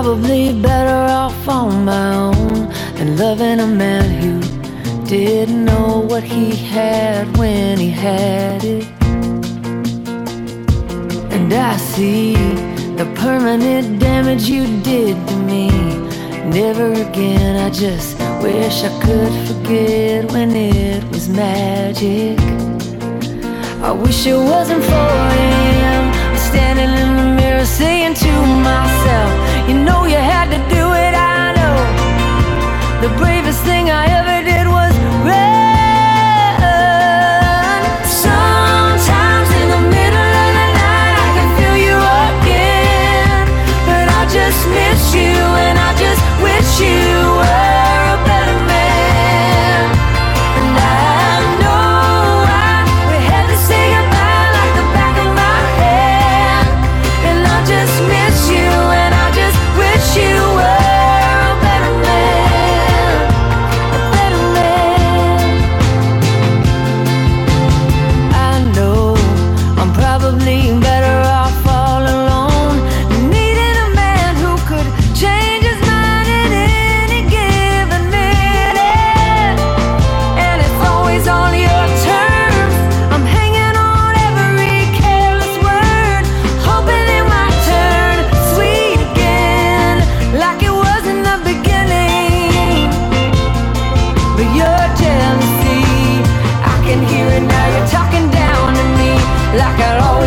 probably better off on my own than loving a man who didn't know what he had when he had it. And I see the permanent damage you did to me. Never again, I just wish I could forget when it was magic. I wish it wasn't 4 a.m. Standing in the mirror saying to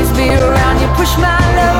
always be around. You push my love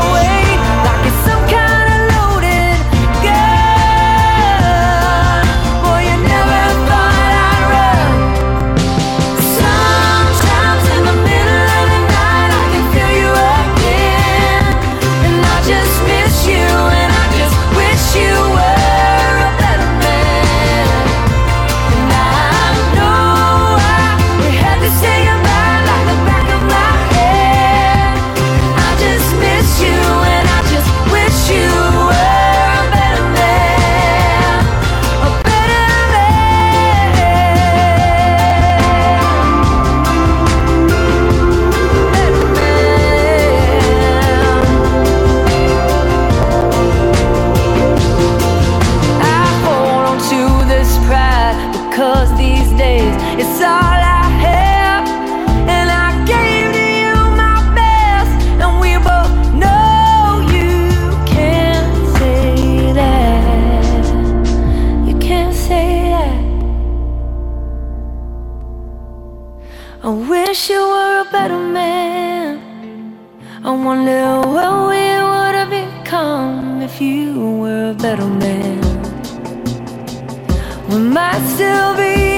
it's all I have. And I gave to you my best, and we both know you can't say that. You can't say that. I wish you were a better man. I wonder what we would have become if you were a better man. We might still be